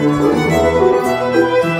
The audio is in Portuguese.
Música